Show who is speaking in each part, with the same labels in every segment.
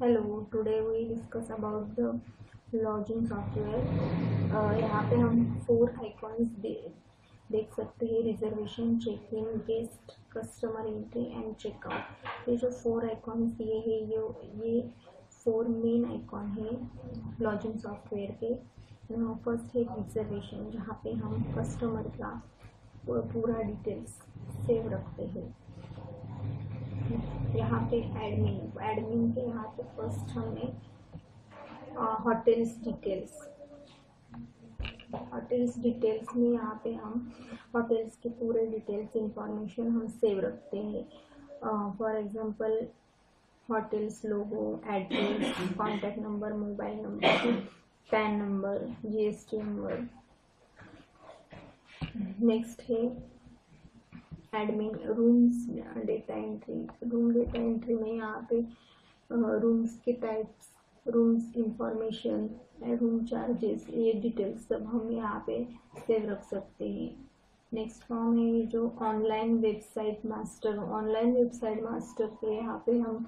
Speaker 1: Hello today we discuss about the lodging software यहाँ पे हम फोर आइकॉन्स दे, देख सकते हैं reservation check in guest customer entry and checkout ये जो फोर आइकॉन्स दिए हैं ये ये फोर मेन आइकॉन है लॉजिंग सॉफ्टवेयर के फ़र्स्ट है रिजर्वेशन जहाँ पे हम कस्टमर का पूरा डिटेल्स सेव रखते हैं। यहाँ पे एडमिन एडमिन के यहाँ पे फ़र्स्ट हमें होटल्स डिटेल्स होटल्स डिटेल्स में यहाँ पे हम होटल्स के पूरे डिटेल्स इंफॉर्मेशन हम सेव रखते हैं। For example hotels logo address contact number mobile number PAN number GST number next है admin rooms data entry room data entry में यहाँ पे रूम्स के types rooms information room charges ये डिटेल्स सब हम यहाँ पे सेव रख सकते हैं। नेक्स्ट फॉर्म है ये जो online website master online website master पे यहाँ पे हम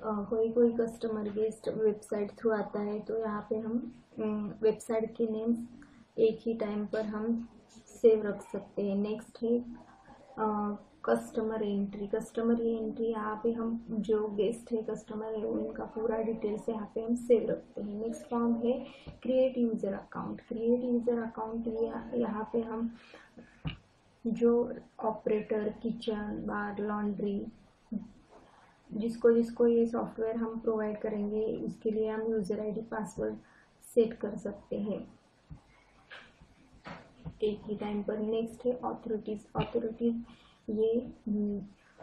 Speaker 1: कोई कोई कस्टमर गेस्ट वेबसाइट थ्रू आता है तो यहाँ पे हम वेबसाइट के नेम एक ही टाइम पर हम सेव रख सकते हैं। नेक्स्ट है कस्टमर एंट्री कस्टमर ये एंट्री यहाँ पे हम जो गेस्ट है कस्टमर है, उनका पूरा डिटेल्स यहाँ पे हम सेव रखते हैं। नेक्स्ट फॉर्म है create user account create user account यहाँ पे हम जो ऑपरेटर किचन बार लॉन्ड्री जिसको जिसको ये सॉफ्टवेयर हम प्रोवाइड करेंगे, उसके लिए हम यूज़र आईडी पासवर्ड सेट कर सकते हैं। एक ही टाइम पर नेक्स्ट है ऑथोरिटीज़ ऑथोरिटीज़ ये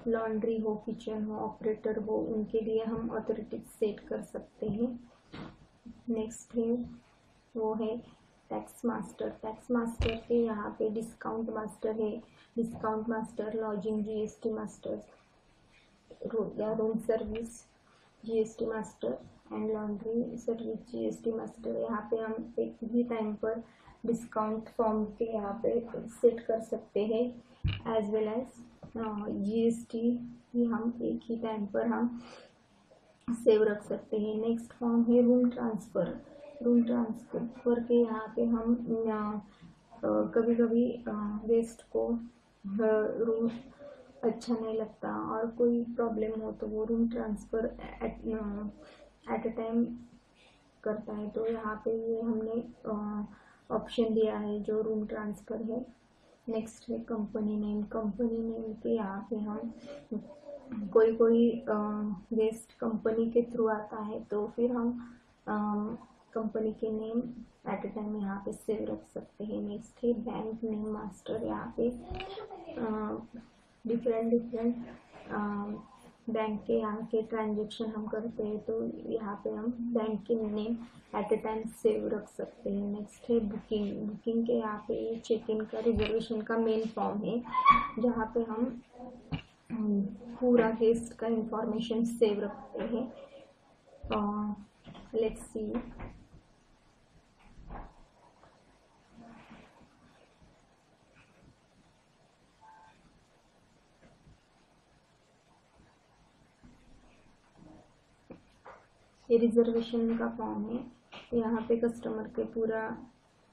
Speaker 1: लॉन्ड्री हो किचन हो ऑपरेटर हो, उनके लिए हम ऑथोरिटीज सेट कर सकते हैं। नेक्स्ट है वो है टैक्स मास्टर टैक्स मास्टर के यहाँ पे डिस्काउंट मास्टर है। Discount master lodging GST master या room service GST master and laundry service GST master यहाँ पे हम एक ही टाइम पर डिस्काउंट फॉर्म के यहाँ पे सेट कर सकते हैं एज वेल एज जीएसटी भी हम एक ही टाइम पर हम सेव रख सकते हैं। नेक्स्ट फॉर्म है रूम ट्रांसफ़र रूम ट्रांसफ़र के यहाँ पे हम कभी कभी गेस्ट को रूम अच्छा नहीं लगता और कोई प्रॉब्लम हो तो वो room transfer at at a time करता है। तो यहाँ पे ये हमने ऑप्शन दिया है जो रूम ट्रांसफ़र है। नेक्स्ट है कंपनी नेम कंपनी नेम के यहाँ पे हम कोई कोई गेस्ट कंपनी के थ्रू आता है तो फिर हम कंपनी के नेम एट ए टाइम यहाँ पे सेव रख सकते हैं। नेक्स्ट है बैंक नेम मास्टर यहाँ पे डिफरेंट डिफरेंट बैंक के यहाँ के ट्रांजेक्शन हम करते हैं तो यहाँ पे हम बैंक के name at a time save रख सकते हैं। नेक्स्ट है बुकिंग बुकिंग के यहाँ पे चेक इन का रिजर्वेशन का मेन फॉर्म है, जहाँ पे हम पूरा गेस्ट का इंफॉर्मेशन सेव रखते हैं। लेट्स सी ये रिजर्वेशन का फॉर्म है। यहाँ पे कस्टमर के पूरा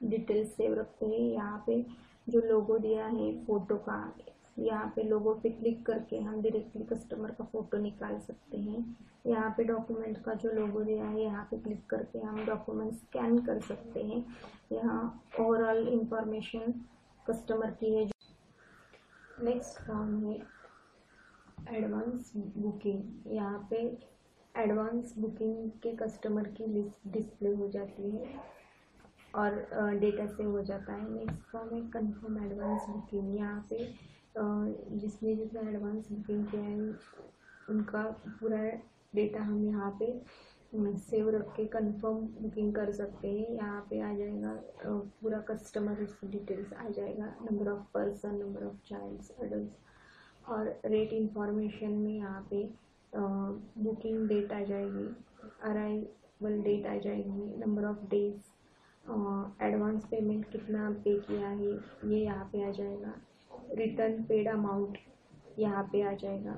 Speaker 1: डिटेल्स सेव रखते हैं। यहाँ पे जो लोगो दिया है फ़ोटो का, यहाँ पे लोगो पे क्लिक करके हम डायरेक्टली कस्टमर का फ़ोटो निकाल सकते हैं। यहाँ पे डॉक्यूमेंट का जो लोगो दिया है, यहाँ पे क्लिक करके हम डॉक्यूमेंट स्कैन कर सकते हैं। यहाँ ओवरऑल इंफॉर्मेशन कस्टमर की है। नेक्स्ट फॉर्म है एडवांस बुकिंग यहाँ पे एडवांस बुकिंग के कस्टमर की लिस्ट डिस्प्ले हो जाती है और डेटा सेव हो जाता है। नेक्स्ट फॉर्म है कंफर्म एडवांस बुकिंग यहाँ पे जिसने जितना एडवांस बुकिंग किया है, उनका पूरा डेटा हम यहाँ पे सेव रख के कंफर्म बुकिंग कर सकते हैं। यहाँ पे आ जाएगा पूरा कस्टमर उसकी डिटेल्स आ जाएगा number of person number of childs adult और रेट इंफॉर्मेशन में यहाँ पे बुकिंग डेट आ जाएगी अराइवल डेट आ जाएगी number of days advance payment कितना पे किया है, ये यहाँ पे आ जाएगा। रिटर्न पेड अमाउंट यहाँ पे आ जाएगा।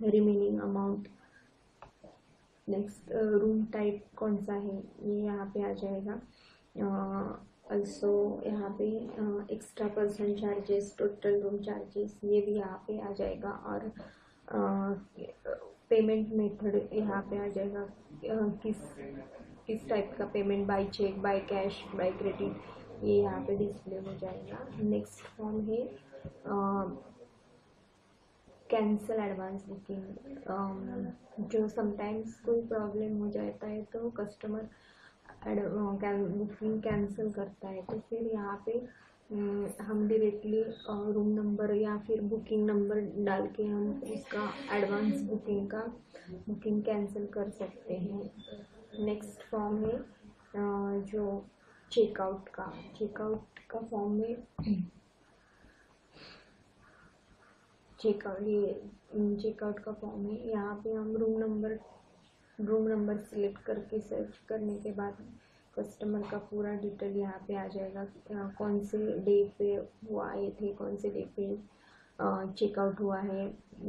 Speaker 1: Remaining amount next room type कौन सा है, ये यहाँ पे आ जाएगा। ऑल्सो यहाँ पे extra person charges total room charges ये भी यहाँ पे आ जाएगा। और पेमेंट मेथड यहाँ पे आ जाएगा। किस किस टाइप का payment by cheque by cash by credit ये यहाँ पे डिस्प्ले हो जाएगा। नेक्स्ट फॉर्म है कैंसिल एडवांस बुकिंग जो समटाइम्स कोई प्रॉब्लम हो जाता है तो कस्टमर बुकिंग कैंसिल करता है। तो फिर यहाँ पे हम डायरेक्टली रूम नंबर या फिर बुकिंग नंबर डाल के हम उसका एडवांस बुकिंग का बुकिंग कैंसिल कर सकते हैं। नेक्स्ट फॉर्म है जो चेकआउट का। चेकआउट का फॉर्म में चेकआउट ये चेकआउट का फॉर्म है। यहाँ पे हम room number room number select करके सर्च करने के बाद कस्टमर का पूरा डिटेल यहाँ पे आ जाएगा। कौन से डे पे वो आए थे, कौन से डे पे चेकआउट हुआ है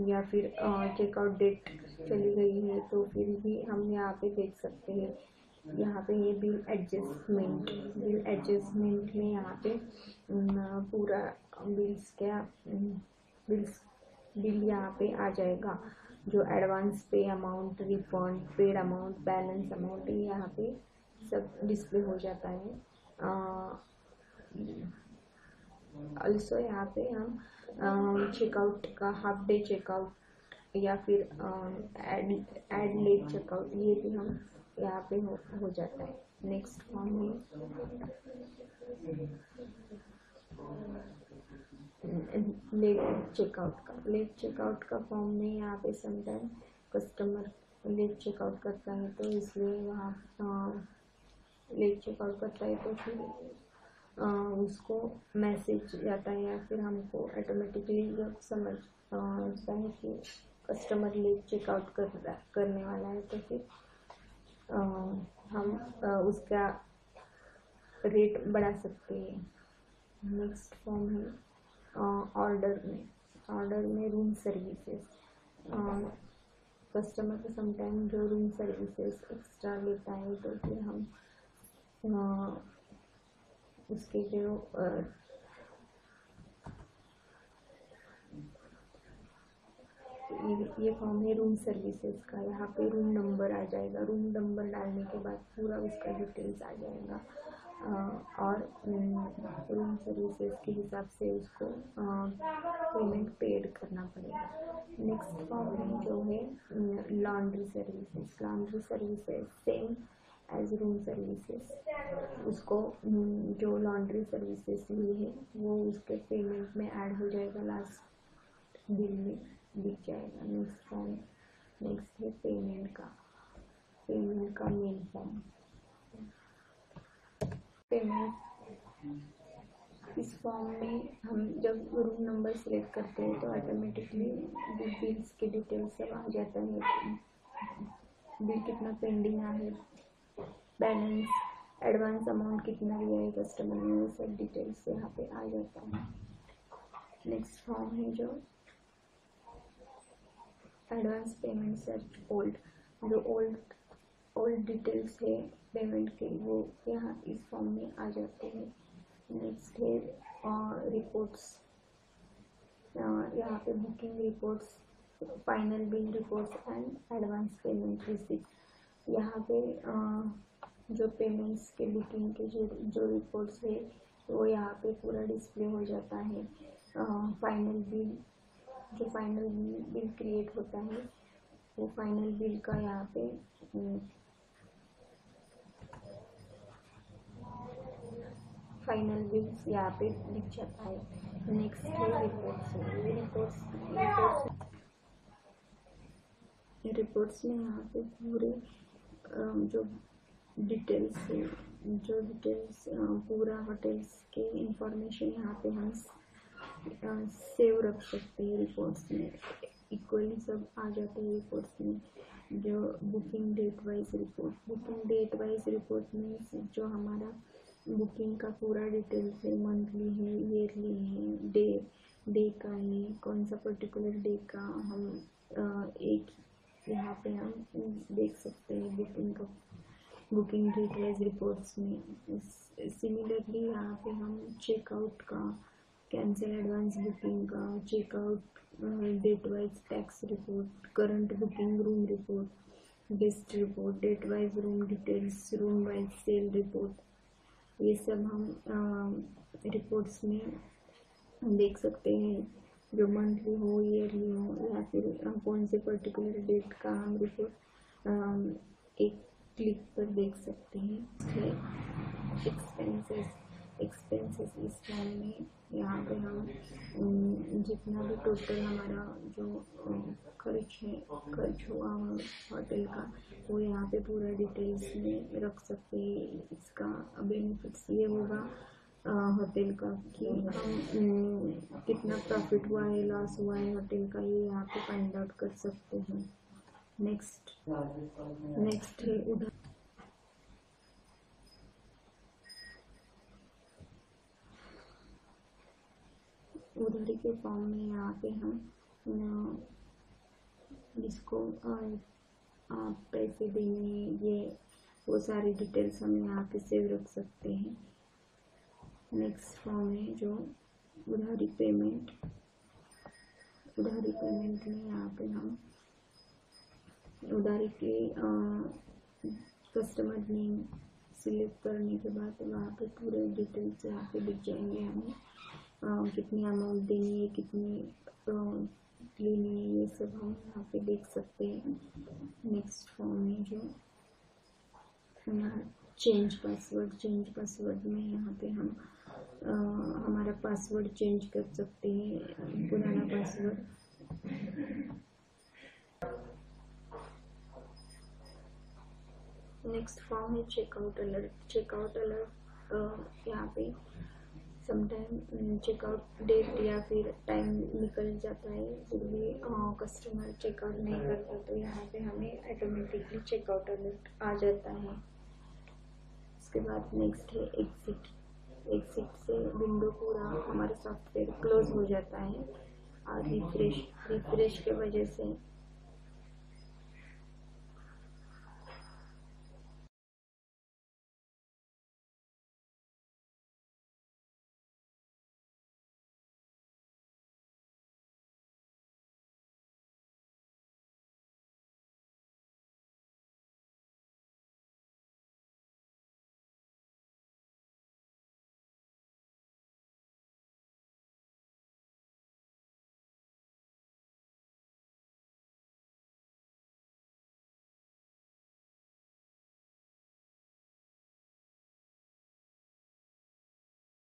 Speaker 1: या फिर चेकआउट डेट चली गई है तो फिर भी हम यहाँ पे देख सकते हैं। यहाँ पे ये बिल एडजस्टमेंट बिल एडजस्टमेंट में यहाँ पे पूरा बिल्स क्या बिल्स बिल यहाँ पे आ जाएगा। जो advance pay amount refund paid amount balance amount यहाँ पे सब डिस्प्ले हो जाता है। ऑल्सो यहाँ पे हम चेकआउट का हाफ़ डे चेकआउट या फिर एड एड लेट चेकआउट ये भी हम यहाँ पे हो, हो जाता है। नेक्स्ट फॉर्म में लेट चेकआउट का। लेट चेकआउट का फॉर्म में यहाँ पे समटाइम कस्टमर लेट चेकआउट करता है तो इसलिए वहाँ लेट चेकआउट करता है तो फिर उसको मैसेज जाता है या फिर हमको ऑटोमेटिकली जब समझ आता है कि कस्टमर लेट चेकआउट कर करने वाला है तो फिर हम उसका रेट बढ़ा सकते हैं। नेक्स्ट फॉर्म है ऑर्डर में ऑर्डर में रूम सर्विसेज़ कस्टमर को समटाइम जो रूम सर्विसेज़ एक्स्ट्रा लेता है तो फिर हम उसके जो ये ये फॉर्म है रूम सर्विसेज़ का। यहाँ पे रूम नंबर आ जाएगा। रूम नंबर डालने के बाद पूरा उसका डिटेल्स आ जाएगा। और रूम सर्विसेज़ के हिसाब से उसको पेमेंट पेड करना पड़ेगा। नेक्स्ट फॉर्म है जो है laundry services laundry services same as room services उसको जो लॉन्ड्री सर्विसेज़ ली है, वो उसके पेमेंट में ऐड हो जाएगा लास्ट बिल में, दिख जाएगा नेक्स्ट फॉर्म नेक्स्ट है पेमेंट का पेमेंट का मेन फॉर्म पेमेंट इस फॉर्म में हम जब रूम नंबर सेलेक्ट करते हैं तो ऑटोमेटिकली बिल्स की डिटेल्स सब आ जाता है। बिल कितना पेंडिंग है बैलेंस एडवांस अमाउंट कितना दिया है कस्टमर ने वो सब डिटेल्स यहाँ पे आ जाता है। नेक्स्ट फॉर्म है जो एडवांस पेमेंट सर्च ओल्ड जो ओल्ड ओल्ड डिटेल्स है पेमेंट के, वो यहाँ इस फॉर्म में आ जाते हैं। नेक्स्ट है रिपोर्ट्स यहाँ पे booking reports final bill reports and advance payment receipt यहाँ पे जो पेमेंट्स के बुकिंग के जो जो रिपोर्ट्स है, वो यहाँ पे पूरा डिस्प्ले हो जाता है। फाइनल बिल जो फाइनल बिल क्रिएट होता है, वो फाइनल बिल का यहाँ पे फाइनल बिल्स यहाँ पे दिख जाता है। नेक्स्ट है रिपोर्ट्स रिपोर्ट्स रिपोर्ट्स रिपोर्ट्स में यहाँ पे पूरे जो डिटेल्स है जो डिटेल्स पूरा होटल्स के इंफॉर्मेशन यहाँ पे हम सेव रख सकते हैं रिपोर्ट्स में। इक्वली सब आ जाते हैं रिपोर्ट्स में, जो booking date wise report booking date wise report में जो हमारा बुकिंग का पूरा डिटेल्स है मंथली है ईयरली है डे डे का है, कौन सा पर्टिकुलर डे का हम एक यहाँ पे हम देख सकते हैं बुकिंग का। बुकिंग डिटेल्स रिपोर्ट्स में। सिमिलरली यहाँ पे हम चेकआउट का कैंसिल एडवांस बुकिंग का checkout date wise tax report current booking room report guest report date wise room details room wise sale report ये सब हम रिपोर्ट्स में देख सकते हैं, जो मंथली हो ईयरली हो, या फिर कौन से पर्टिकुलर डेट का हम रिपोर्ट एक क्लिक पर देख सकते हैं एक्सपेंसेस एक्सपेंसेस इस फॉर्म में यहाँ पे हम जितना भी टोटल हमारा जो खर्च है, खर्च हुआ होटल का, वो यहाँ पे पूरा डिटेल्स में रख सकते हैं। इसका बेनिफिट्स ये होगा होटल का कि हम कितना प्रॉफिट हुआ है लॉस हुआ है होटल का, ये यहाँ पे फाइंड आउट कर सकते हैं। नेक्स्ट नेक्स्ट है उधर उधारी के फॉर्म में यहाँ पे हम जिसको आप पैसे देंगे ये वो सारी डिटेल्स हम यहाँ पे सेव रख सकते हैं। नेक्स्ट फॉर्म है जो उधारी पेमेंट उधारी पेमेंट में यहाँ पे के कस्टमर नेम सिलेक्ट करने के बाद वहाँ पे पूरे डिटेल्स यहाँ पे दिख जाएँगे हमें। कितनी अमाउंट देनी है कितनी लेनी है ये सब हम यहाँ पे देख सकते हैं। नेक्स्ट फॉर्म में जो हमारा चेंज पासवर्ड चेंज पासवर्ड में यहाँ पे हम आ, हमारा पासवर्ड चेंज कर सकते हैं पुराना पासवर्ड नेक्स्ट फॉर्म है चेकआउट अलर्ट चेकआउट अलर्ट यहाँ पे समटाइम चेकआउट डेट या फिर टाइम निकल जाता है फिर भी कस्टमर चेकआउट नहीं करता तो यहाँ पे हमें ऑटोमेटिकली चेकआउट अलर्ट आ जाता है। उसके बाद नेक्स्ट है एग्जिट एग्जिट से विंडो पूरा हमारा सॉफ्टवेयर क्लोज हो जाता है और रिफ्रेश रिफ्रेश के वजह से